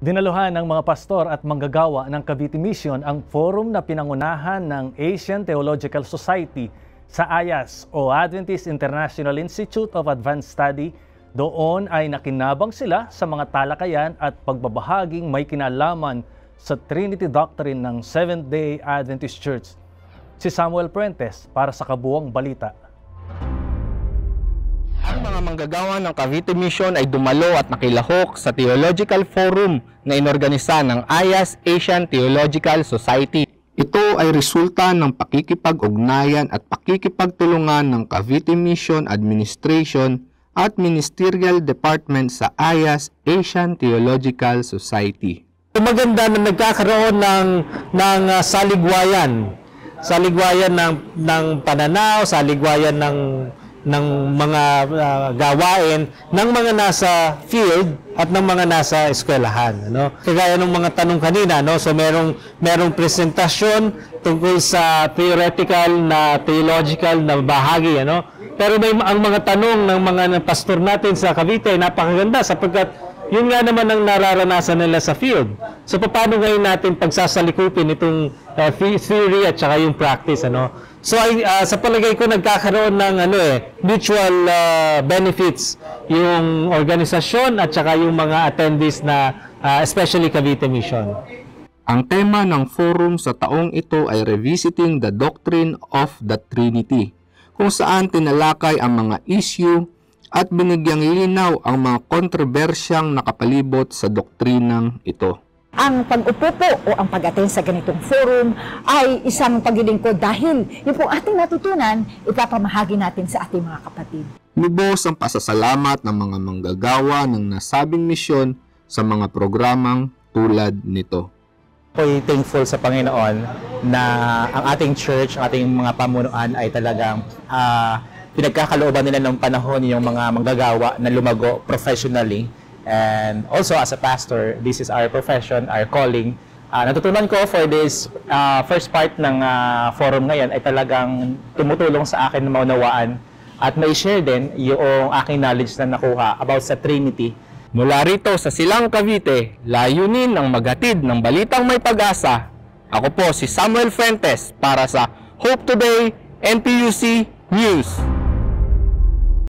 Dinaluhan ng mga pastor at manggagawa ng Cavite Mission ang forum na pinangunahan ng Asian Theological Society sa AYAS o Adventist International Institute of Advanced Study. Doon ay nakinabang sila sa mga talakayan at pagbabahaging may kinalaman sa Trinity Doctrine ng Seventh-day Adventist Church. Si Samuel Prentes para sa Kabuang Balita. Ang mga manggagawa ng Cavite Mission ay dumalo at nakilahok sa Theological Forum na inorganisa ng AYAS Asian Theological Society. Ito ay resulta ng pakikipag-ugnayan at pakikipagtulungan ng Cavite Mission Administration at Ministerial Department sa AYAS Asian Theological Society. Maganda na nagkakaroon ng ng uh, saligwayan. Saligwayan ng ng pananaw, saligwayan ng ng mga uh, gawain ng mga nasa field at ng mga nasa eskwelahan ano? Kagaya ng mga tanong kanina no? So merong merong presentasyon tungkol sa theoretical na theological na bahagi ano? Pero may ang mga tanong ng mga pastor natin sa Cavite napakaganda sapagkat yun nga naman ang nararanasan nila sa field. So paano ngayon natin pagsasalikupin itong uh, theory at saka yung practice ano? So ay uh, sa palagay ko nagkakaroon ng ano eh mutual uh, benefits yung organisasyon at saka yung mga attendees na uh, especially Cavite Mission. Ang tema ng forum sa taong ito ay Revisiting the Doctrine of the Trinity, kung saan tinalakay ang mga issue at binigyang linaw ang mga kontrobersyang nakapalibot sa doktrinang ito. Ang pag-upo po o ang pag-attend sa ganitong forum ay isang paglilingkod dahil yung po ating natutunan, ipapamahagi natin sa ating mga kapatid. Lubos ang pasasalamat ng mga manggagawa ng nasabing misyon sa mga programang tulad nito. Ako'y thankful sa Panginoon na ang ating church, ang ating mga pamunuan ay talagang uh, pinagkakalooban nila ng panahon yung mga manggagawa na lumago professionally. And also as a pastor, this is our profession, our calling. Uh, natutunan ko for this uh, first part ng uh, forum ngayon ay talagang tumutulong sa akin na maunawaan at may share din yung aking knowledge na nakuha about sa Trinity. Mula rito sa Silang Cavite, layunin ng maghatid ng balitang may pag-asa. Ako po si Samuel Fuentes para sa Hope Today NPUC News.